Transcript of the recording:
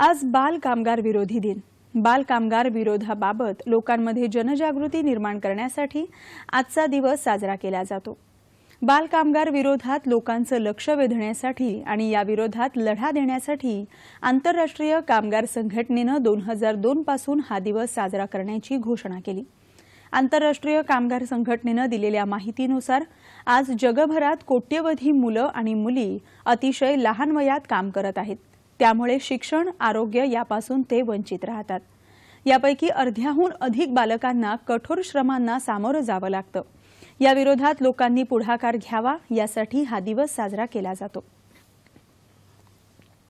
आज बाल कामगार विरोधी दिन. बाल कामगार विरोधाबाबत लोकांमध्ये जनजागृती निर्माण करण्यासाठी आजचा दिवस साजरा केला जातो. बाल कामगार विरोधात लोकांचं लक्ष वेधण्यासाठी आणि या विरोधात लढा देण्यासाठी आंतरराष्ट्रीय कामगार संघटनेनं दोन हजार दोन पासून हा दिवस साजरा करण्याची घोषणा केली. आंतरराष्ट्रीय कामगार संघटनेनं दिलेल्या माहितीनुसार आज जगभरात कोट्यवधी मुलं आणि मुली अतिशय लहान वयात काम करत आहेत. त्यामुळे शिक्षण आरोग्य यापासून ते वंचित राहतात. यापैकी अर्ध्याहून अधिक बालकांना कठोर श्रमांना सामोरं जावं लागतं. या विरोधात लोकांनी पुढाकार घ्यावा यासाठी हा दिवस साजरा केला जातो.